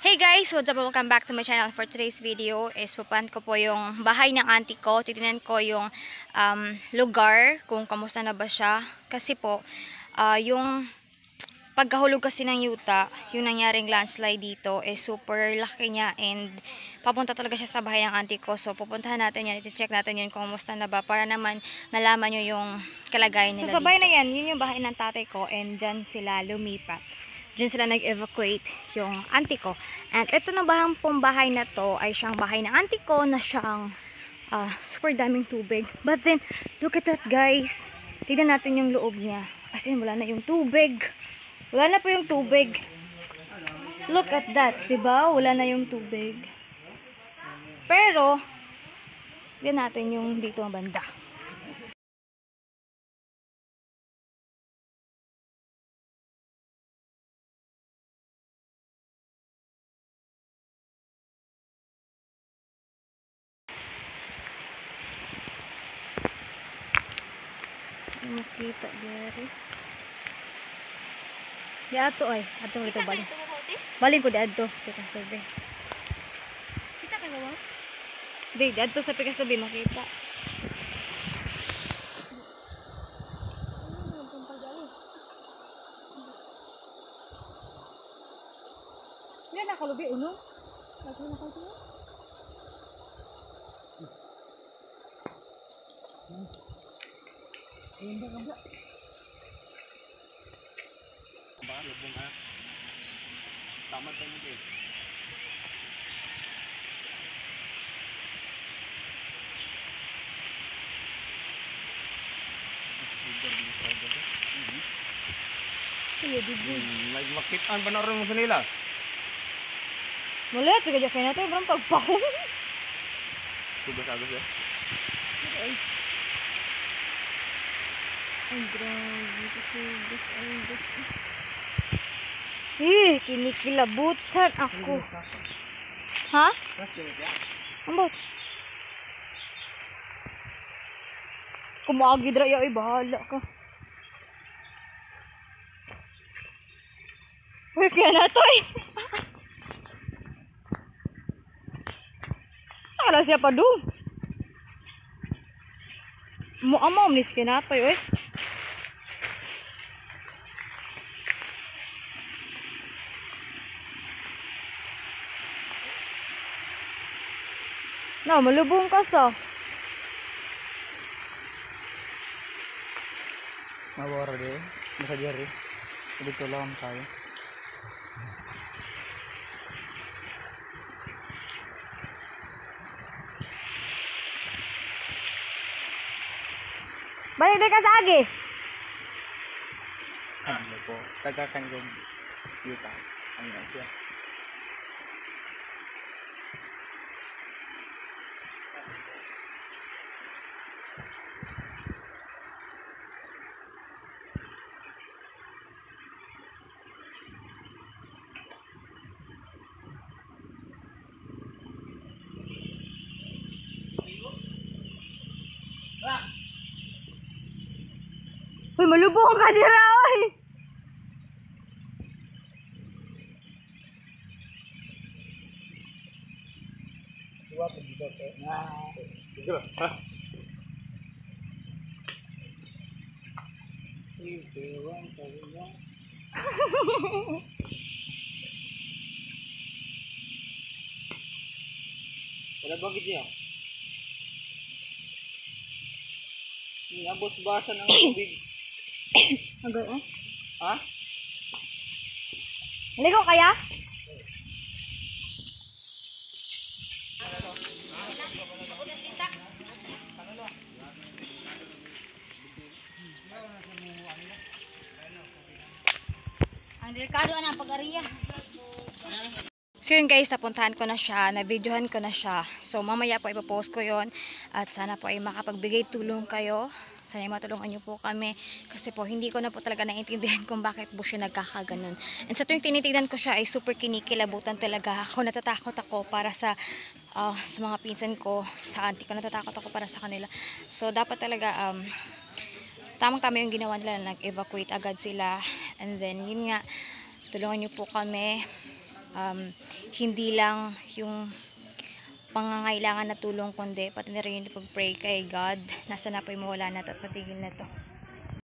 Hey guys! What's up? Welcome back to my channel. For today's video is pupunta ko po yung bahay ng auntie ko. Titinan ko yung um, lugar, kung kamusta na ba siya. Kasi po, ah, yung pagkahulog kasi ng yuta, yung nangyaring landslide dito, is super laki niya and papunta talaga siya sa bahay ng auntie ko. So, pupuntahan natin yan. I-check natin yun kung kamusta na ba para naman malaman nyo yung kalagayan nila So, sa bahay na yan, yun yung bahay ng tatay ko and dyan sila lumipat. Diyan sila nag-evacuate yung auntie ko. And ito na bahang pong na to ay siyang bahay ng auntie ko na siyang ah, super daming tubig. But then, look at that guys. Tignan natin yung loob niya. As in, wala na yung tubig. Wala na po yung tubig. Look at that, ba? Wala na yung tubig. Pero, tignan natin yung dito ang banda. makita dari di ato ay atong dito balik. balik ko di ato pikasabi kita ka gawa di di ato sa pikasabi makita Ini nak kalau bi uno, kalau nak kalau. Enggak, enggak. Bang, lubung ha. Tamat. Nagmakitaan ba na rin mo sa nila? Mula, tigadya kayo. Parang pagpahong. Tugas-agas ya. Ih, kini kilabutan aku. Ha? Ambot. Kumagi dra ya bahala ka. Uy, kaya na to eh. Nakala siya pa doon. Mo-amom ni siya na eh. Na, malubong ka sa. Mawara di. Masa jari. Dito lang tayo. Balik deh ka sa agi. Ano po? Tagakan yung yuta. Ano siya? Malubong ka dira oy. Wala bakit niya? Nabos basa ng tubig. Agay oh. Ha? Ligo kaya? Ang delikado ang pag-ariya. So yun guys, napuntahan ko na siya, na-videohan ko na siya. So mamaya po ipapost ko yon at sana po ay makapagbigay tulong kayo. Sana matulungan niyo po kami kasi po hindi ko na po talaga naintindihan kung bakit po siya nagkakaganon. And sa tuwing tinitignan ko siya ay super kinikilabutan talaga ako. Natatakot ako para sa ah, sa mga pinsan ko, sa auntie ko. Natatakot ako para sa kanila. So dapat talaga um, tamang-tama yung ginawa nila, nag-evacuate agad sila. And then, yun nga, tulungan niyo po kami um, hindi lang yung pangangailangan na tulong kundi pati na rin pag-pray kay God nasa na po yung mawala na to at matigil na to